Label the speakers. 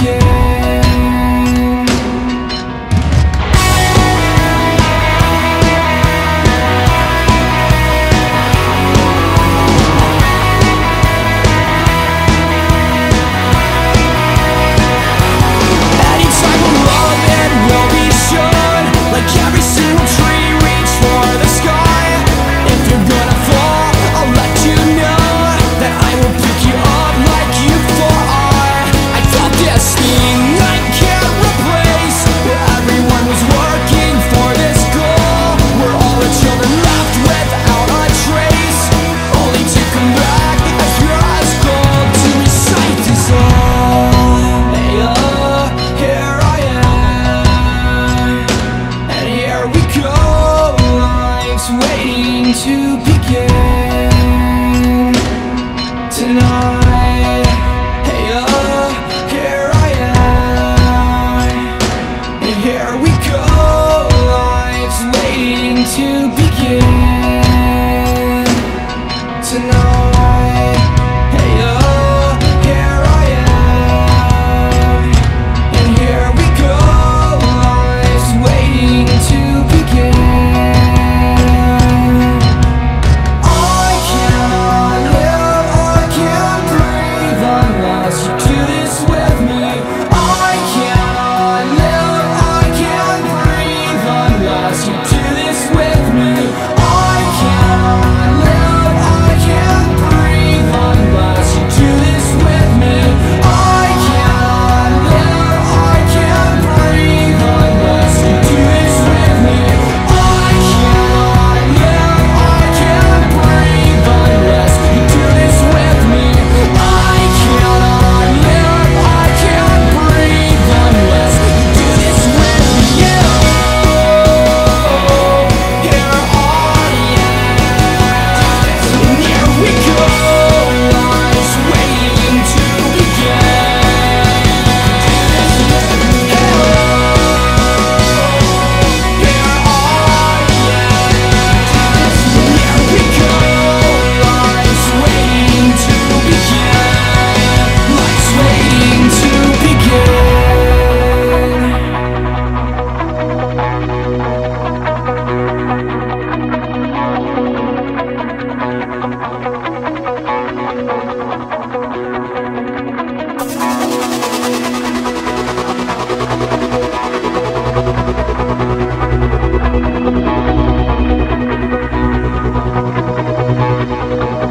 Speaker 1: again
Speaker 2: Thank you.